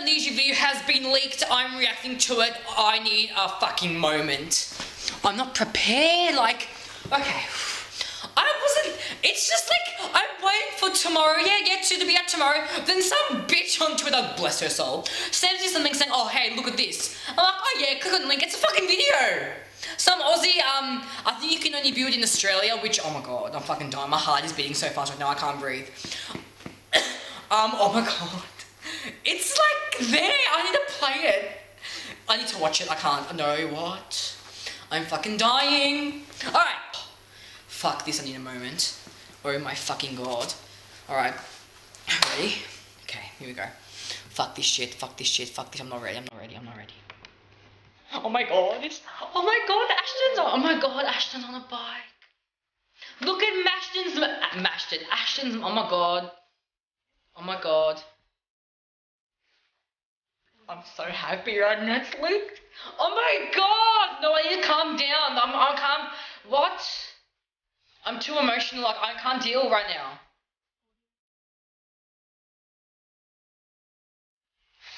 amnesia video has been leaked. I'm reacting to it. I need a fucking moment. I'm not prepared. Like, okay. I wasn't. It's just like I'm waiting for tomorrow. Yeah, yeah, to be out tomorrow. Then some bitch on Twitter, bless her soul, sends me something saying, "Oh, hey, look at this." I'm like, "Oh yeah, click on the link. It's a fucking video." Some Aussie, um, I think you can only view it in Australia, which, oh my god, I'm fucking dying. My heart is beating so fast right now, I can't breathe. um, oh my god. There, I need to play it. I need to watch it, I can't. No, what? I'm fucking dying. Alright. Fuck this, I need a moment. Oh my fucking god. Alright. Ready? Okay, here we go. Fuck this shit, fuck this shit, fuck this, I'm not ready, I'm not ready, I'm not ready. Oh my god, it's oh my god, Ashton's on oh my god, Ashton's on a bike. Look at Mashton's uh, Mashton, Ashton's oh my god. Oh my god. I'm so happy right now, leaked. Oh my god! No, to calm down. I'm I can't what? I'm too emotional, like I can't deal right now.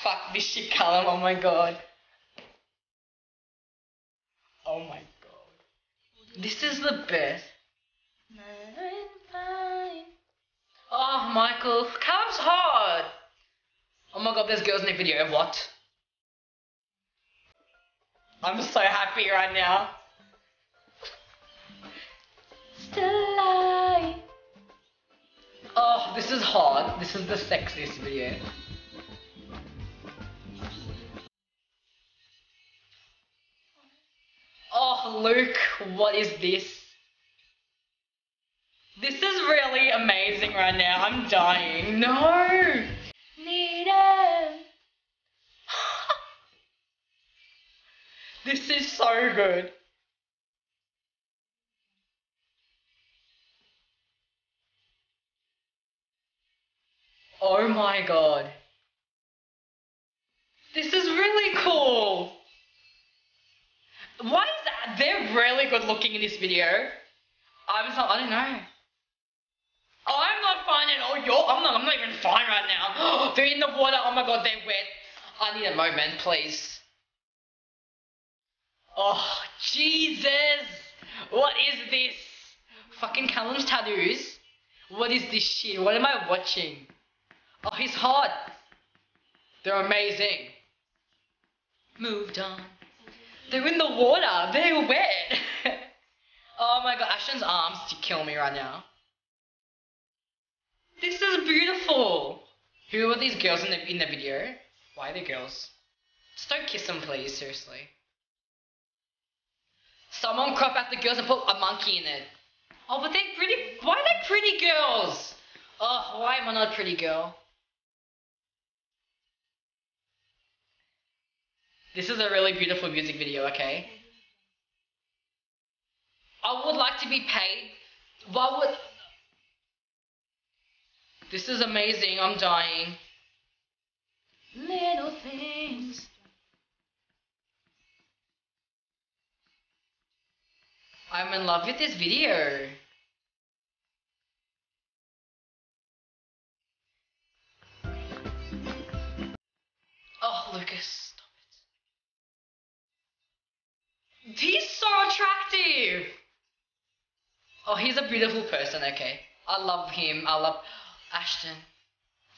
Fuck this shit, Calum, oh my god. Oh my god. This is the best. Oh, Michael. Calum's hard. Oh my god, there's girls in the video. What? I'm so happy right now. Still alive. Oh, this is hard. This is the sexiest video. Oh, Luke, what is this? This is really amazing right now. I'm dying. No! Need it. This is so good. Oh my god. This is really cool. Why is that? They're really good looking in this video. I'm so, I don't know. I'm not fine at all. You're, I'm not, I'm not even fine right now. they're in the water. Oh my god, they're wet. I need a moment, please. Oh, Jesus. What is this? Fucking Calum's tattoos. What is this shit? What am I watching? Oh, he's hot. They're amazing. Moved on. They're in the water. They're wet. oh my god, Ashton's arms to kill me right now. This is beautiful. Who are these girls in the in the video? Why are they girls? Just don't kiss them, please. Seriously. Someone crop out the girls and put a monkey in it. Oh, but they're pretty. Why are they pretty girls? Oh, why am I not a pretty girl? This is a really beautiful music video, okay? I would like to be paid. Why would... This is amazing, I'm dying. Little things. I'm in love with this video. Oh, Lucas. Stop it. He's so attractive. Oh, he's a beautiful person, okay. I love him. I love Ashton.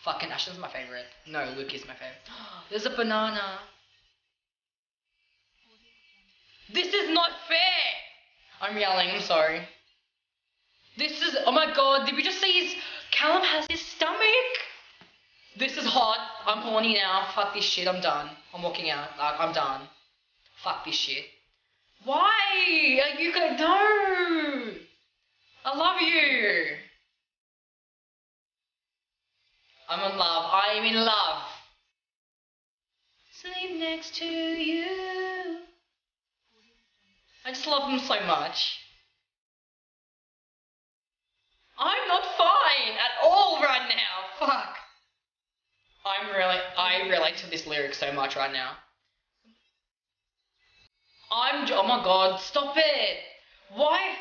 Fucking Ashton's my favorite. No, Luke is my favorite. There's a banana. This is not fair. I'm yelling, I'm sorry. This is, oh my god, did we just see his, Calum has his stomach? This is hot. I'm horny now. Fuck this shit. I'm done. I'm walking out. Like, I'm done. Fuck this shit. Why? Are you going no? I love you. I'm in love. I'm in love. Sleep next to you. Just love him so much. I'm not fine at all right now. Fuck. I'm really, I relate to this lyric so much right now. I'm. Oh my god, stop it! Why?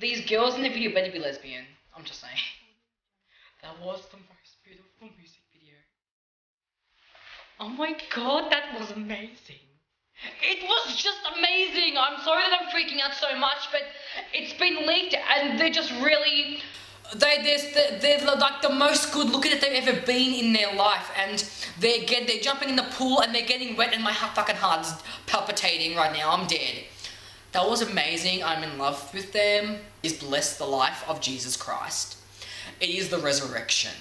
These girls in the video better be lesbian. I'm just saying. That was the most beautiful music video. Oh my god, that was amazing. It was just amazing. I'm sorry that I'm freaking out so much, but it's been leaked and they're just really. They, they're, they're like the most good looking that they've ever been in their life, and they're get, they're jumping in the pool and they're getting wet, and my fucking heart's palpitating right now. I'm dead. That was amazing. I'm in love with them. Is blessed the life of Jesus Christ. It is the resurrection.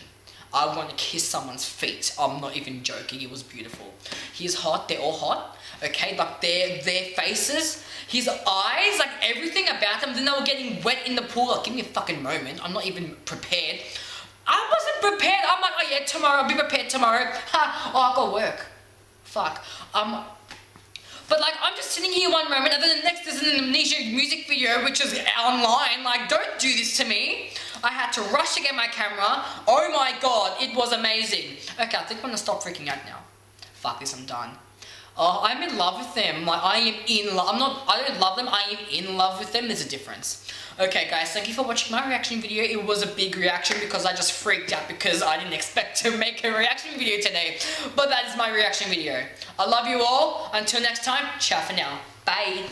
I want to kiss someone's feet. I'm not even joking. It was beautiful. He's hot. They're all hot. Okay, like their their faces, his eyes, like everything about them. Then they were getting wet in the pool. Like, give me a fucking moment. I'm not even prepared. I wasn't prepared. I'm like, oh yeah, tomorrow. I'll be prepared tomorrow. Ha. Oh, I got work. Fuck. Um. But like, I'm just sitting here one moment, and then the next is an amnesia music video, which is online. Like, don't do this to me. I had to rush to get my camera. Oh my god, it was amazing. Okay, I think I'm gonna stop freaking out now. Fuck this, I'm done. Oh, I'm in love with them. Like, I am in love. I'm not, I don't love them, I am in love with them. There's a difference. Okay, guys, thank you for watching my reaction video. It was a big reaction because I just freaked out because I didn't expect to make a reaction video today. But that is my reaction video. I love you all. Until next time, ciao for now. Bye.